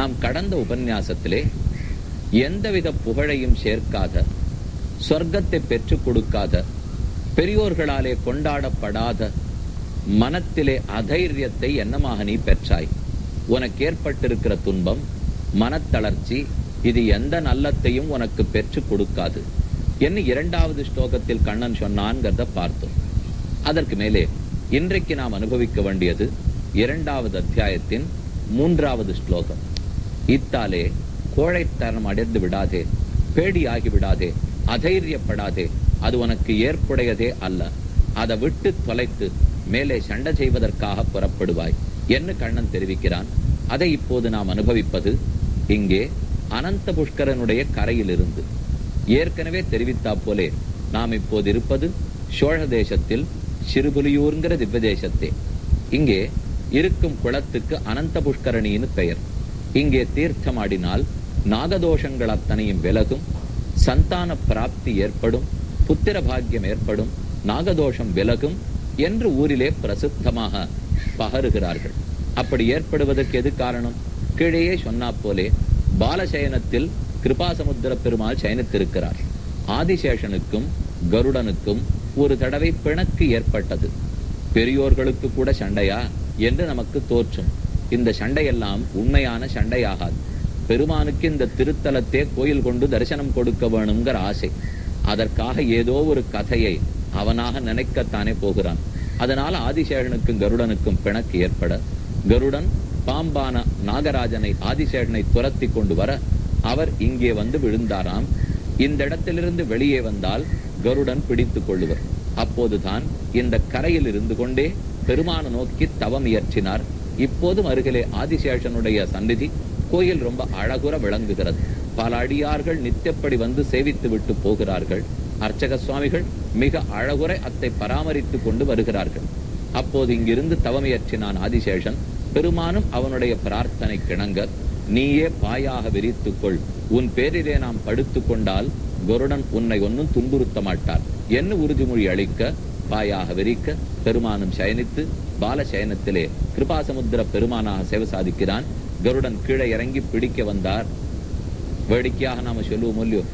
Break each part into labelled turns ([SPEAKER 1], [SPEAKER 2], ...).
[SPEAKER 1] நாம் கடந்த உபன்யாசத்திலே எந்தவித புகழையும் சேர்க்காத சொர்க்கத்தை பெற்றுக் கொடுக்காத பெரியோர்களாலே கொண்டாடப்படாத மனத்திலே அதைரியத்தை என்னமாக நீ பெற்றாய்? உனக்கு ஏற்பட்டிருக்கிற துன்பம் மனத்தளர்ச்சி இது எந்த நல்லத்தையும் உனக்கு பெற்றுக் கொடுக்காது. என்று இரண்டாவது ஸ்லோகத்தில் கண்ணன் சொன்னான்ங்கிறத பார்த்தோம். அதற்கு மேலே இன்றைக்கு நாம் அனுபவிக்க வேண்டியது இரண்டாவது அத்தியாயத்தின் மூன்றாவது ஸ்லோகம். இத்தாலே கோழைத்தனம் அடைந்து விடாதே பேடியாகி விடாதே அதைரியப்படாதே அது உனக்கு ஏற்புடையதே அல்ல. அதை விட்டு தொலைத்து மேலே சண்டை செய்வதற்காக புறப்படுவாய் என்று கண்ணன் தெரிவிக்கிறான். அதை இப்போது நாம் அனுபவிப்பது இங்கே அனந்த புஷ்கரனுடைய கரையிலிருந்து. ஏற்கனவே தெரிவித்தா போலே நாம் இப்போது இருப்பது சோழ தேசத்தில் சிறுபுலியூர்ங்கிற திவ்ய தேசத்தே. இங்கே இருக்கும் குளத்துக்கு அனந்த புஷ்கரணின்னு பெயர். இங்கே தீர்த்தமாடினால் நாகதோஷங்கள் அத்தனையும் விலகும் சந்தான பிராப்தி ஏற்படும் புத்திர பாக்கியம் ஏற்படும் நாகதோஷம் விலகும் என்று ஊரிலே பிரசித்தமாக பகருகிறார்கள். அப்படி ஏற்படுவதற்கு எது காரணம்? கீழேயே சொன்னா போலே பாலசயனத்தில் கிருபாசமுத்திர பெருமாள் சயனித்திருக்கிறார். ஆதிசேஷனுக்கும் கருடனுக்கும் ஒரு தடவை பிணக்கு ஏற்பட்டது. பெரியோர்களுக்கு கூட சண்டையா? என்று நமக்கு தோற்றும். இந்த சண்டையெல்லாம் உண்மையான சண்டையாகாது. பெருமானுக்கு இந்த திருத்தலத்தே கோயில் கொண்டு தரிசனம் கொடுக்க வேணுங்கிற ஆசை. அதற்காக ஏதோ ஒரு கதையை அவனாக நினைக்கத்தானே போகிறான். அதனால ஆதிசேகனுக்கும் கருடனுக்கும் பிணக்கு ஏற்பட கருடன் பாம்பான நாகராஜனை ஆதிசேகனை துரத்தி கொண்டு வர அவர் இங்கே வந்து விழுந்தாராம். இந்த இடத்திலிருந்து வெளியே வந்தால் கருடன் பிடித்துக் கொள்ளுவர். அப்போதுதான் இந்த கரையில் இருந்து கொண்டே பெருமான நோக்கி தவம் இயற்றினார். இப்போதும் அருகிலே ஆதிசேஷனுடைய சந்நிதி கோயில் ரொம்ப அழகுற விளங்குகிறது. பல அடியார்கள் நித்தியப்படி வந்து சேவித்து விட்டு போகிறார்கள். அர்ச்சக சுவாமிகள் மிக அழகுரை அத்தை பராமரித்து கொண்டு வருகிறார்கள். அப்போது இங்கிருந்து தவமையற்றினான் ஆதிசேஷன் பெருமானும் அவனுடைய பிரார்த்தனை கிணங்க நீயே பாயாக விரித்துக்கொள். உன் பேரிலே நாம் படுத்து கொண்டால் கருடன் உன்னை ஒன்னும் துன்புறுத்த மாட்டார். என்ன உறுதிமொழி அளிக்க வாயாக விரிக்க பெருமானும் சயனித்து பால சயனத்திலே கிருபாசமுத்திர பெருமானாக சேவை சாதிக்கிறான். கருடன் கீழே இறங்கி பிடிக்க வந்தார். வேடிக்கையாக நாம சொல்லுவோம் இல்லையோ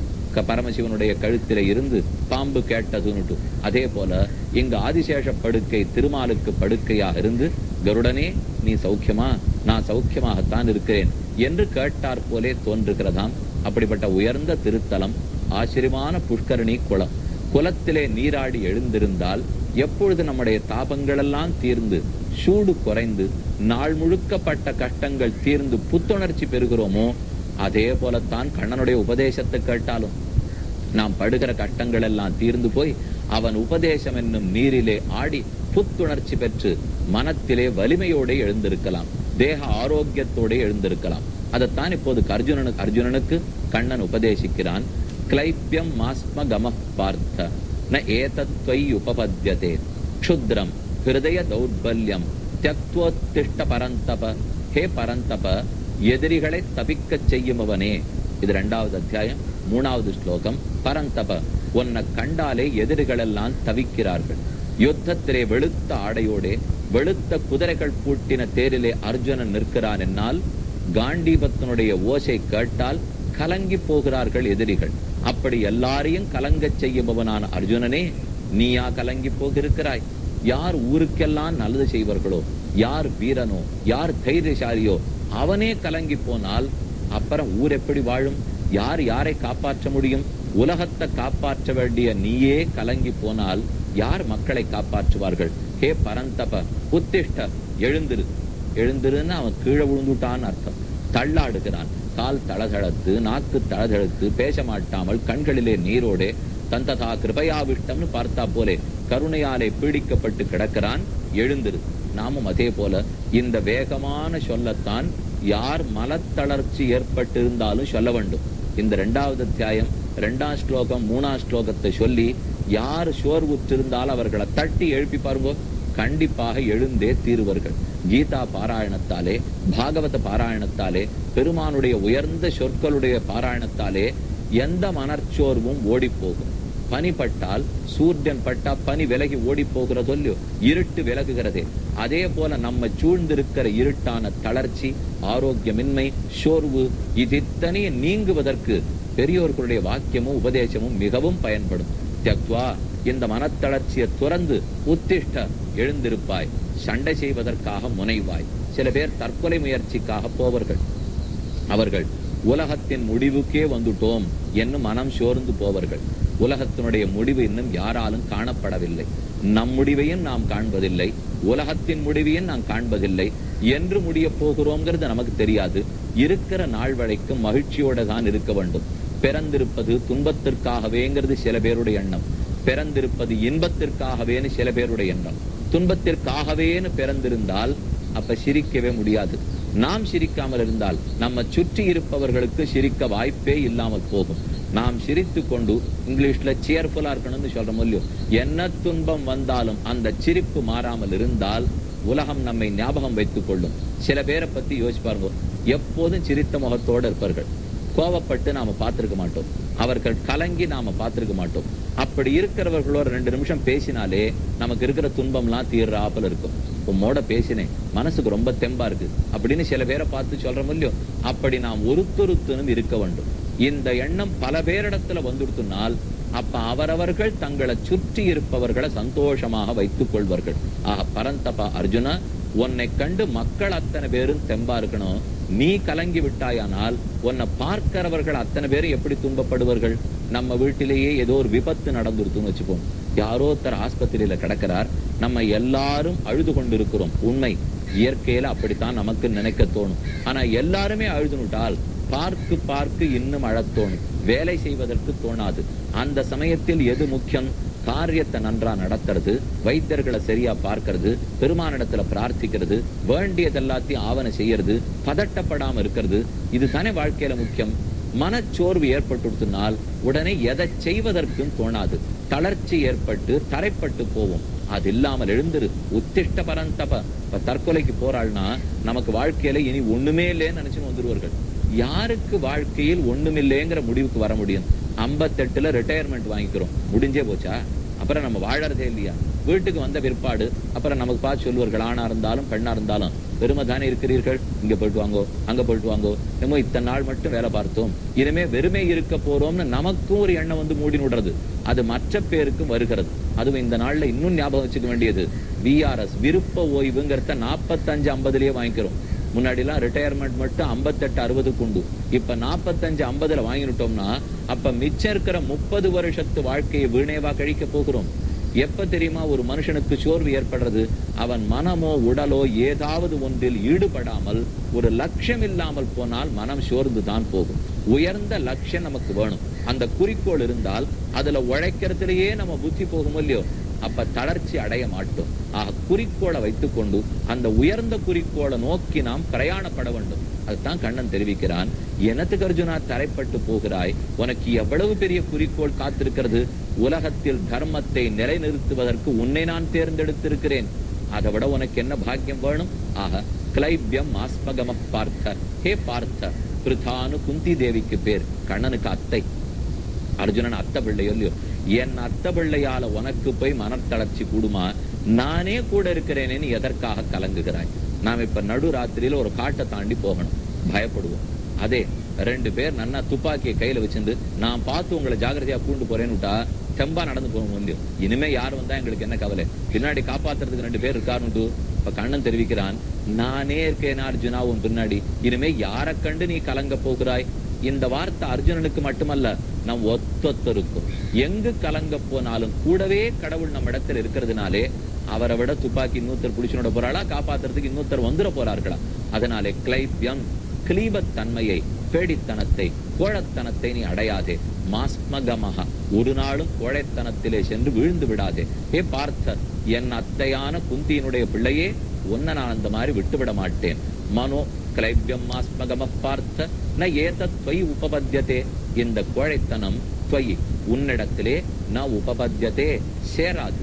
[SPEAKER 1] பரமசிவனுடைய கழுத்தில இருந்து பாம்பு கேட்டதுன்னுட்டு அதே போல இங்கு ஆதிசேஷ படுக்கை திருமாலுக்கு படுக்கையாக இருந்து கருடனே நீ சௌக்கியமா? நான் சௌக்கியமாகத்தான் இருக்கிறேன். என்று கேட்டார் போலே தோன்றுகிறதாம். அப்படிப்பட்ட உயர்ந்த திருத்தலம் ஆச்சரியமான புஷ்கரணி குளம். குலத்திலே நீராடி எழுந்திருந்தால் எப்பொழுது நம்முடைய தாபங்களெல்லாம் தீர்ந்து சூடு குறைந்து நாள் முழுக்கப்பட்ட கஷ்டங்கள் தீர்ந்து புத்துணர்ச்சி பெறுகிறோமோ அதே போலத்தான் கண்ணனுடைய உபதேசத்தை கேட்டாலும். நாம் படுகிற கஷ்டங்கள் எல்லாம் தீர்ந்து போய் அவன் உபதேசம் என்னும் நீரிலே ஆடி புத்துணர்ச்சி பெற்று மனத்திலே வலிமையோட எழுந்திருக்கலாம் தேக ஆரோக்கியத்தோட எழுந்திருக்கலாம். அதைத்தான் இப்போது அர்ஜுனனுக்கு அர்ஜுனனுக்கு கண்ணன் உபதேசிக்கிறான். கிளைப்பியம் மாஸ்ம கம பார்த்த ந ஏதத்வை உபபத்யதே க்ஷுத்ரம் ஹிருதய தௌர்பல்யம் தியக்துவோத்திஷ்ட பரந்தப ஹே பரந்தப எதிரிகளை தபிக்கச் செய்யுமவனே। இது இரண்டாவது அத்தியாயம் மூணாவது ஸ்லோகம். பரந்தப உன்னை கண்டாலே எதிரிகளெல்லாம் தவிக்கிறார்கள். யுத்தத்திலே வெளுத்த ஆடையோடே வெளுத்த குதிரைகள் பூட்டின தேரிலே அர்ஜுனன் நிற்கிறான் என்னால் காண்டீபத்தினுடைய ஓசை கேட்டால் கலங்கி போகிறார்கள் எதிரிகள். அப்படி எல்லாரையும் கலங்கச் செய்யுபவனான அர்ஜுனனே நீயா கலங்கி போகிருக்கிறாய். யார் ஊருக்கெல்லாம் நல்லது செய்வார்களோ யார் வீரனோ யார் தைரியசாலியோ அவனே கலங்கி போனால் அப்புறம் ஊர் எப்படி வாழும்? யார் யாரை காப்பாற்ற முடியும்? உலகத்தை காப்பாற்ற வேண்டிய நீயே கலங்கி போனால் யார் மக்களை காப்பாற்றுவார்கள்? ஹே பரந்தப உத்திஷ்ட எழுந்திரு. எழுந்திருன்னு அவன் கீழே விழுந்துட்டான்னு அர்த்தம். தள்ளாடுகிறான். கால் தளதளத்து நாக்கு தளதளத்து பேச மாட்டாமல் கண்களிலே நீரோடே தந்ததா கிருபையாவிட்டம்னு பார்த்தா போலே கருணையாலே பீடிக்கப்பட்டு கிடக்கிறான் எழுந்திரு. நாமும் அதே போல இந்த வேகமான சொல்லத்தான் யார் மலத்தளர்ச்சி ஏற்பட்டிருந்தாலும் சொல்ல வேண்டும். இந்த இரண்டாவது அத்தியாயம் ரெண்டாம் ஸ்லோகம் மூணாம் ஸ்லோகத்தை சொல்லி யார் சோர்வுற்றிருந்தால் அவர்களை தட்டி எழுப்பி பாருங்க கண்டிப்பாக எழுந்தே தீருவர்கள். கீதா பாராயணத்தாலே பாகவத பாராயணத்தாலே பெருமானுடைய உயர்ந்த சொற்களுடைய பாராயணத்தாலே எந்த மனச்சோர்வும் ஓடி போகும் பனி பட்டால் சூரியன் பட்டா பனி விலகி ஓடி போகிறதோ இல்லையோ இருட்டு விலகுகிறதே. அதே போல நம்ம சூழ்ந்திருக்கிற இருட்டான தளர்ச்சி ஆரோக்கியமின்மை சோர்வு இது நீங்குவதற்கு பெரியோர்களுடைய வாக்கியமும் உபதேசமும் மிகவும் பயன்படும். தக்வா இந்த மனத்தளர்ச்சியை துறந்து உத்திஷ்ட எழுந்திருப்பாய். சண்டை செய்வதற்காக முனைவாய். சில பேர் தற்கொலை முயற்சிக்காக போவர்கள். அவர்கள் உலகத்தின் முடிவுக்கே வந்துட்டோம் என்னும் மனம் சோர்ந்து போவர்கள். உலகத்தினுடைய முடிவு இன்னும் யாராலும் காணப்படவில்லை. நம் முடிவையும் நாம் காண்பதில்லை. உலகத்தின் முடிவையும் நாம் காண்பதில்லை. என்று முடிய போகிறோங்கிறது நமக்கு தெரியாது. இருக்கிற நாள் வரைக்கும் மகிழ்ச்சியோட தான் இருக்க வேண்டும். பிறந்திருப்பது துன்பத்திற்காகவேங்கிறது சில பேருடைய எண்ணம். பிறந்திருப்பது இன்பத்திற்காகவேன்னு சில பேருடைய எண்ணம். துன்பத்திற்காகவேன்னு பிறந்திருந்தால் அப்ப சிரிக்கவே முடியாது. நாம் சிரிக்காமல் இருந்தால் நம்ம சுற்றி இருப்பவர்களுக்கு சிரிக்க வாய்ப்பே இல்லாமல் போகும். நாம் சிரித்து கொண்டு இங்கிலீஷ்ல சேர்ஃபுல்லா இருக்கணும்னு சொல்றோம் இல்லையோ? என்ன துன்பம் வந்தாலும் அந்த சிரிப்பு மாறாமல் இருந்தால் உலகம் நம்மை ஞாபகம் வைத்துக் கொள்ளும். சில பேரை பத்தி யோசிப்பாருங்க எப்போதும் சிரித்த முகத்தோடு இருப்பார்கள். கோவப்பட்டு நாம பார்த்திருக்க மாட்டோம். அவர்கள் கலங்கி நாம பார்த்திருக்க மாட்டோம். அப்படி இருக்கிறவர்களோட ரெண்டு நிமிஷம் பேசினாலே நமக்கு இருக்கிற துன்பம்லாம் தீர்றாப்புல இருக்கும். உம்மோட பேசினேன். மனசுக்கு ரொம்ப தெம்பா இருக்கு. அப்படின்னு சில பேரை பார்த்து சொல்றோம் இல்லையோ? அப்படி நாம் ஒருத்தொருத்தனும் இருக்க வேண்டும். இந்த எண்ணம் பல பேரிடத்துல வந்துடுத்துனால் அப்ப அவரவர்கள் தங்களை சுற்றி இருப்பவர்களை சந்தோஷமாக வைத்துக் கொள்வார்கள். ஆக பரந்தபா அர்ஜுனா உன்னை கண்டு மக்கள் அத்தனை பேரும் தெம்பா இருக்கணும். நீ கலங்கி விட்டாயானால் உன்னை பார்க்கிறவர்கள் அத்தனை பேரும் எப்படி துன்பப்படுவார்கள்? நம்ம வீட்டிலேயே ஏதோ ஒரு விபத்து நடந்துருத்துன்னு வச்சுப்போம் யாரோ ஒருத்தர் ஆஸ்பத்திரியில கிடக்கிறார். நம்ம எல்லாரும் அழுது கொண்டிருக்கிறோம். உண்மை. இயற்கையில அப்படித்தான் நமக்கு நினைக்க தோணும். ஆனா எல்லாருமே அழுதுனுட்டால் பார்க்கு பார்க்கு இன்னும் அழத்தோணும் வேலை செய்வதற்கு தோணாது. அந்த சமயத்தில் எது முக்கியம்? காரியத்தை நன்றா நடத்துறது வைத்தியர்களை சரியா பார்க்கறது பெருமானிடத்துல பிரார்த்திக்கிறது வேண்டியது எல்லாத்தையும் ஆவண செய்யறது பதட்டப்படாம இருக்கிறது. இது தானே வாழ்க்கையில முக்கியம். மனச்சோர்வு ஏற்பட்டுனால் உடனே எதை செய்வதற்கும் தோணாது. தளர்ச்சி ஏற்பட்டு தரைப்பட்டு போவோம். அது இல்லாமல் எழுந்துரு. உத்திஷ்ட பரந்தப. இப்ப தற்கொலைக்கு போறாள்னா நமக்கு வாழ்க்கையில இனி ஒண்ணுமே இல்லைன்னு நினைச்சுன்னு வந்துருவார்கள். யாருக்கு வாழ்க்கையில் ஒண்ணுமில்லைங்கிற முடிவுக்கு வர முடியும். ஐம்பத்தெட்டுல ரிட்டையர்மெண்ட் வாங்கிக்கிறோம். முடிஞ்சே போச்சா? அப்புறம் நம்ம வாழறதே இல்லையா? வீட்டுக்கு வந்த பிற்பாடு அப்புறம் நமக்கு பார்த்து சொல்லுவார்கள் ஆணா இருந்தாலும் பெண்ணா இருந்தாலும் வெறுமை தானே இருக்கிறீர்கள்? இங்க போயிட்டு வாங்கோ அங்க போயிட்டு வாங்கோ. என்னமோ இத்தனை நாள் மட்டும் வேலை பார்த்தோம். இனிமே வெறுமை இருக்க போறோம்னு நமக்கும் ஒரு எண்ணம் வந்து மூடி விடுறது. அது மற்ற பேருக்கும் வருகிறது. அதுவும் இந்த நாள்ல இன்னும் ஞாபகம் வச்சுக்க வேண்டியது. விஆர்எஸ் விருப்ப ஓய்வுங்கிறத நாற்பத்தஞ்சு ஐம்பதுலயே வாங்கிக்கிறோம். முன்னாடிலாம் ரிட்டையர்மெண்ட் மட்டும் ஐம்பத்தெட்டு அறுபதுக்கு உண்டு. இப்ப நாற்பத்தஞ்சு ஐம்பதில் வாங்கிட்டோம்னா அப்ப மிச்சம் இருக்கிற முப்பது வருஷத்து வாழ்க்கையை வீணேவா கழிக்க போகிறோம். எப்ப தெரியுமா ஒரு மனுஷனுக்கு சோர்வு ஏற்படுறது? அவன் மனமோ உடலோ ஏதாவது ஒன்றில் ஈடுபடாமல் ஒரு லட்சியம் இல்லாமல் போனால் மனம் சோர்ந்து தான் போகும். உயர்ந்த லட்சியம் நமக்கு வேணும். அந்த குறிக்கோள் இருந்தால் அதுல உழைக்கிறதுலயே நம்ம புத்தி போகும் இல்லையோ? அப்ப தளர்ச்சி அடைய மாட்டோம். ஆக குறிக்கோளை வைத்துக்கொண்டு அந்த உயர்ந்த குறிக்கோளை நோக்கி நாம் பிரயாணப்பட வேண்டும். அதுதான் கண்ணன் தெரிவிக்கிறான். எனத்துக்கு அர்ஜுனா தரைப்பட்டு போகிறாய்? உனக்கு எவ்வளவு பெரிய குறிக்கோள் காத்திருக்கிறது? உலகத்தில் தர்மத்தை நிலைநிறுத்துவதற்கு உன்னை நான் தேர்ந்தெடுத்திருக்கிறேன். அதை விட உனக்கு என்ன பாக்கியம் வேணும்? ஆக கிளைபியம் ஆஸ்மகம பார்த்த. ஹே பார்த்த பிரிதானு குந்தி தேவிக்கு பேர். கண்ணனுக்கு அத்தை. அர்ஜுனன் அத்தை பிள்ளையோ இல்லையோ என் அத்தை பிள்ளையால உனக்கு போய் மனத்தளர்ச்சி கூடுமா? நானே கூட இருக்கிறேனேன்னு எதற்காக கலங்குகிறாய்? நாம் இப்ப நடு ராத்திரியில ஒரு காட்டை தாண்டி போகணும். பயப்படுவோம். அதே ரெண்டு பேர் நன்னா துப்பாக்கியை கையில வச்சிருந்து நான் பார்த்து உங்களை ஜாகிரதையா கூண்டு போறேன்னு விட்டா தெம்பா நடந்து போக முடியும் இனிமே யார் வந்தா எங்களுக்கு என்ன கவலை? பின்னாடி காப்பாத்துறதுக்கு ரெண்டு பேர் இருக்காருன்ட்டு இப்ப கண்ணன் தெரிவிக்கிறான் நானே இருக்கேன் அர்ஜுனா உன் பின்னாடி? இனிமே யாரை கண்டு நீ கலங்க போகிறாய்? இந்த வார்த்தை அர்ஜுனனுக்கு மட்டுமல்ல நம் ஒத்தொத்தருக்கும். எங்கு கலங்க போனாலும் கூடவே கடவுள் நம்ம இடத்துல இருக்கிறதுனாலே அவரை விட துப்பாக்கி இன்னொருத்தர் புடிச்சுனோட போறாளா காப்பாத்துறதுக்கு இன்னொருத்தர் வந்துட போறார்களா? அதனாலே கிளைபியம் கிளீபத்தன்மையை பேடித்தனத்தை கோழத்தனத்தை நீ அடையாதே. மாஸ்மகமக ஒரு நாளும் கோழைத்தனத்திலே சென்று விழுந்து விடாதே. ஏ பார்த்த என் அத்தையான குந்தியினுடைய பிள்ளையே உன்னை நான் அந்த மாதிரி விட்டுவிட மாட்டேன். மனோ கிளைபியம் ஆஸ்மகம பார்த்த ந ஏதத் துவை உபபத்தியதே. இந்த கோழைத்தனம் துவை உன்னிடத்திலே ந உபபத்தியதே. சேராது.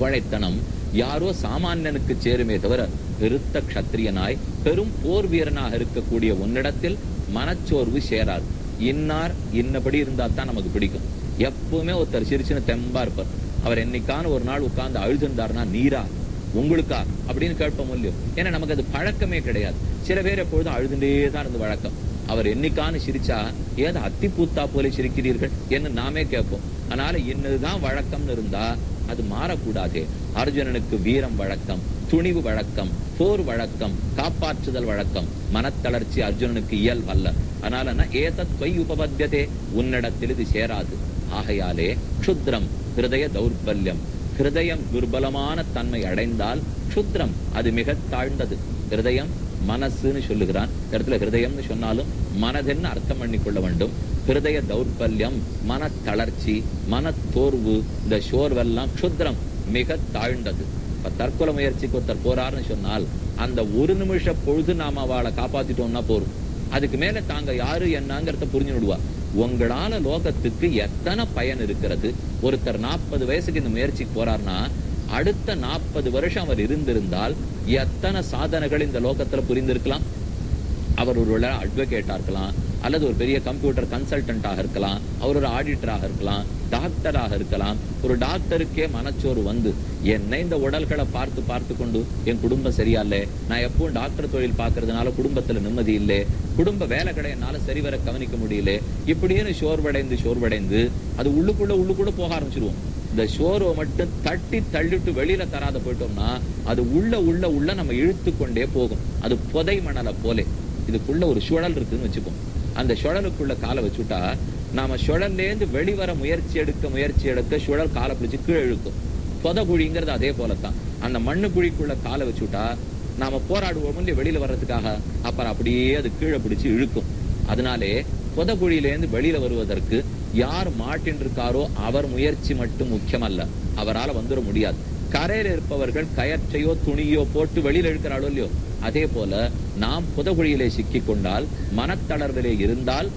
[SPEAKER 1] கோழைத்தனம் யாரோ சாமானியனுக்கு சேருமே தவிர பெருத்த கஷத்திரியனாய் பெரும் போர் வீரனாக இருக்கக்கூடிய உன்னிடத்தில் மனச்சோர்வு சேராது. இன்னார் இன்னபடி இருந்தா தான் நமக்கு பிடிக்கும். எப்பவுமே ஒருத்தர் சிரிச்சுன்னு தெம்பா இருப்பார். அவர் என்னைக்கான ஒரு நாள் உட்கார்ந்து அழுதுந்தார்னா நீரா. உங்களுக்கா? அப்படின்னு கேட்போம் இல்லையோ? ஏன்னா நமக்கு அது பழக்கமே கிடையாது. சில பேர் எப்பொழுதும் அழுதுண்டே தான் இருந்து வழக்கம். அவர் என்னைக்கான்னு சிரிச்சா ஏதோ அத்தி பூத்தா போல சிரிக்கிறீர்கள்? என்று நாமே கேட்போம். அதனால என்னதுதான் வழக்கம்னு இருந்தா அது மாறக்கூடாது. அர்ஜுனனுக்கு வீரம் வழக்கம் துணிவு வழக்கம் போர் வழக்கம் காப்பாற்றுதல் வழக்கம். மனத்தளர்ச்சி அர்ஜுனனுக்கு இயல்பல்ல. அதனால என்ன ஏதத் பொய் உபபத்தியதே? உன்னிடத்தில் இது சேராது. ஆகையாலே க்ஷுத்ரம் ஹிருதய தௌர்பல்யம். ஹிருதயம் துர்பலமான தன்மை அடைந்தால் க்ஷுத்ரம் அது மிக தாழ்ந்தது. ஹிருதயம் மனசுன்னு சொல்லுகிறான். இடத்துல ஹிருதயம்னு சொன்னாலும் மனதென்னு அர்த்தம் பண்ணி கொள்ள வேண்டும். ஹிருதய தௌர்பல்யம் மன தளர்ச்சி மன தோர்வு இந்த சோர்வெல்லாம் க்ஷுத்ரம் மிக தாழ்ந்தது. இப்ப தற்கொலை முயற்சிக்கு ஒருத்தர் போறாருன்னு சொன்னால் அந்த ஒரு நிமிஷ பொழுது நாம அவளை காப்பாத்திட்டோம்னா போரும் அதுக்கு மேல தாங்க யாரு என்னங்கிறத புரிஞ்சு விடுவா. உங்களால லோகத்துக்கு எத்தனை பயன் இருக்கிறது? ஒருத்தர் நாற்பது வயசுக்கு இந்த முயற்சிக்கு போறார்னா அடுத்த நாற்பது வருஷம் அவர் இருந்திருந்தால் எத்தனை சாதனைகள் இந்த லோகத்துல புரிந்திருக்கலாம்? அவர் ஒரு அட்வொகேட்டா இருக்கலாம் அல்லது ஒரு பெரிய கம்ப்யூட்டர் கன்சல்டன்டாக இருக்கலாம் அவர் ஒரு ஆடிட்டராக இருக்கலாம் டாக்டராக இருக்கலாம். ஒரு டாக்டருக்கே மனச்சோறு வந்து என்ன இந்த உடல்களை பார்த்து பார்த்து கொண்டு என் குடும்பம் சரியா இல்லை நான் எப்பவும் டாக்டர் தொழில் பார்க்கறதுனால குடும்பத்துல நிம்மதி இல்லை குடும்ப வேலை கடை என்னால சரிவர கவனிக்க முடியல இப்படின்னு சோர்வடைந்து சோர்வடைந்து அது உள்ளுக்குள்ள உள்ளுக்குள்ள போக ஆரம்பிச்சிருவோம். இந்த சோர்வை மட்டும் தட்டி தள்ளிட்டு வெளியில தராத போயிட்டோம்னா அது உள்ள உள்ள உள்ள நம்ம இழுத்து கொண்டே போகும். அது புதை மணலை போலே. இதுக்குள்ள ஒரு சுழல் இருக்குன்னு வச்சுப்போம் அந்த சுழலுக்குள்ள காலை வச்சுட்டா நாம சுழல்லேருந்து வெளிவர முயற்சி எடுக்க முயற்சி எடுக்க சுழல் காலை பிடிச்சி கீழே இழுக்கும். புத குழிங்கிறது அதே போலத்தான். அந்த மண்ணு குழிக்குள்ள காலை வச்சுட்டா நாம போராடுவோம் இல்லையா வெளியில வர்றதுக்காக? அப்புறம் அப்படியே அது கீழே பிடிச்சு இழுக்கும். அதனாலே புத குழியிலேருந்து வெளியில வருவதற்கு யார் மாட்டின் இருக்காரோ அவர் முயற்சி மட்டும் முக்கியமல்ல. அவரால வந்துட முடியாது. கரையில இருப்பவர்கள் கயற்றையோ துணியோ போட்டு வெளியில இழுக்கிறாளோ இல்லையோ? அதே போல நாம் புதகுழியிலே சிக்கிக் கொண்டால் மனத்தளர்விலே இருந்தால்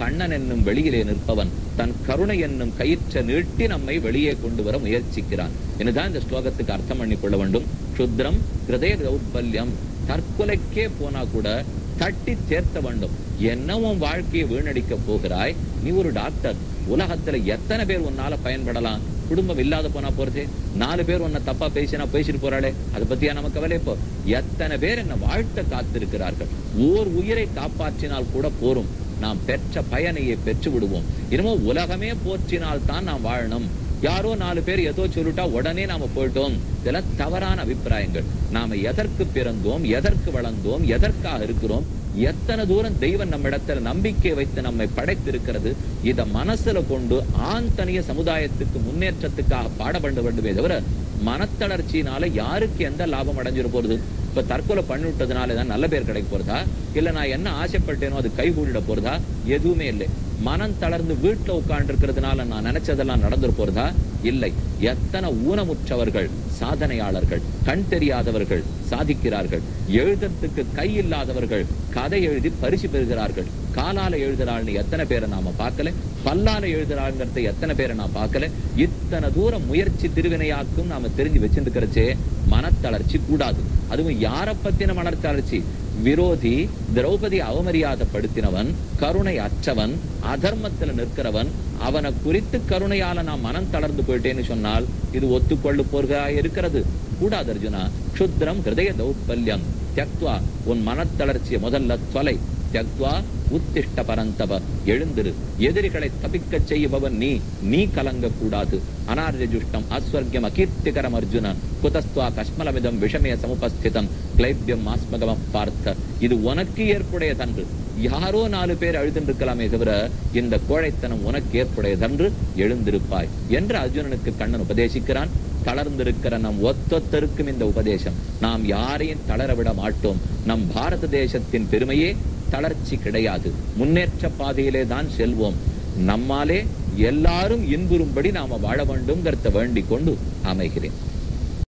[SPEAKER 1] கண்ணன் என்னும் வெளியிலே நிற்பவன் தன் கருணை என்னும் கயிற்ற நீட்டி நம்மை வெளியே கொண்டு வர முயற்சிக்கிறான். என்னதான் இந்த ஸ்லோகத்துக்கு அர்த்தம் பண்ணி கொள்ள வேண்டும். சுத்ரம் ஹிருதய தௌர்பல்யம். தற்கொலைக்கே போனா கூட தட்டி சேர்த்த வேண்டும். என்ன உன் வாழ்க்கையை வீணடிக்க போகிறாய்? நீ ஒரு டாக்டர். உலகத்துல எத்தனை பேர் உன்னால பயன்படலாம்? குடும்பம் இல்லாத போனா போறது. நாலு பேர் உன்னை தப்பா பேசினா பேசிட்டு போறாளே. அதை பத்தியா நமக்கு கவலை இப்போ? எத்தனை பேர் என்ன வாழ்த்த காத்திருக்கிறார்கள்? ஓர் உயிரை காப்பாற்றினால் கூட போரும். நாம் பெற்ற பயனையை பெற்று விடுவோம் இனிமோ உலகமே போற்றினால் தான் நாம் வாழணும். யாரோ நாலு பேர் ஏதோ சொல்லிட்டா உடனே நாம போயிட்டோம். இதெல்லாம் தவறான அபிப்பிராயங்கள். நாம எதற்கு பிறந்தோம்? எதற்கு வளர்ந்தோம்? எதற்காக இருக்கிறோம்? எத்தனை தூரம் தெய்வம் நம்ம இடத்துல நம்பிக்கை வைத்து நம்மை படைத்திருக்கிறது? இத மனசுல கொண்டு ஆந்தனிய சமுதாயத்துக்கு முன்னேற்றத்துக்காக பாடப்பட வேண்டுமே தவிர மனத்தளர்ச்சியினால யாருக்கு எந்த லாபம் அடைஞ்சிட போறது? இப்ப தற்கொலை பண்ணிவிட்டதுனால தான் நல்ல பேர் கிடைக்க போறதா? இல்ல நான் என்ன ஆசைப்பட்டேனோ அது கைகூடிட போறதா? எதுவுமே இல்லை. மனம் தளர்ந்து வீட்டுல உட்கார்ந்து இருக்கிறதுனால நான் நினைச்சதெல்லாம் நடந்துரு போறதா? இல்லை. எத்தனை ஊனமுற்றவர்கள் சாதனையாளர்கள் கண் தெரியாதவர்கள் சாதிக்கிறார்கள் எழுதத்துக்கு கை இல்லாதவர்கள் கதை எழுதி பரிசு பெறுகிறார்கள் காலால எழுதுறாள்னு எத்தனை பேரை நாம பார்க்கல? பல்லால எழுதுறாங்கிறத எத்தனை பேரை நான் பார்க்கல? இத்தனை தூரம் முயற்சி திருவினையாக்கும் நாம தெரிஞ்சு வச்சிருக்கிறச்சே மனத்தளர்ச்சி கூடாது. அதுவும் யார பத்தின மனத்தளர்ச்சி? விரோதி திரௌபதி அவமரியாதைப்படுத்தினவன் கருணை அற்றவன் அதர்மத்துல நிற்கிறவன் அவனை குறித்து கருணையால நான் மனம் தளர்ந்து போயிட்டேன்னு சொன்னால் இது ஒத்துக்கொள்ளு போர்களா இருக்கிறது. கூடாது அர்ஜுனா. க்ஷுத்ரம் ஹிருதய தௌர்பல்யம். தியக்துவா உன் மனத்தளர்ச்சியை முதல்ல தொலை. தியக்துவா உத்திஷ்ட பரந்தவ எழுந்திரு. எதிரிகளை தப்பிக்கச் செய்பவன் நீ. நீ கலங்க கூடாது அனார்யஜுஷ்டம் அஸ்வர்கியம் அகீர்த்திகரம் அர்ஜுன. குதஸ்துவா கஷ்மலமிதம் விஷமய சமுபஸ்திதம். கிளைபியம் ஆஸ்மகமம் பார்த்த. இது உனக்கு ஏற்புடையதன்று. யாரோ நாலு பேர் அழுதுன்றிருக்கலாமே தவிர இந்த கோழைத்தனம் உனக்கு ஏற்புடையதன்று. எழுந்திருப்பாய் என்று அர்ஜுனனுக்கு கண்ணன் உபதேசிக்கிறான். தளர்ந்திருக்கிற நம் ஒத்தொத்தருக்கும் இந்த உபதேசம். நாம் யாரையும் தளர விட மாட்டோம். நம் பாரத தேசத்தின் பெருமையே தளர்ச்சி கிடையாது. முன்னேற்ற பாதையிலே தான் செல்வோம். நம்மாலே எல்லாரும் இன்புறும்படி நாம வாழ வேண்டும்ங்கிறத வேண்டிக் கொண்டு அமைகிறேன்.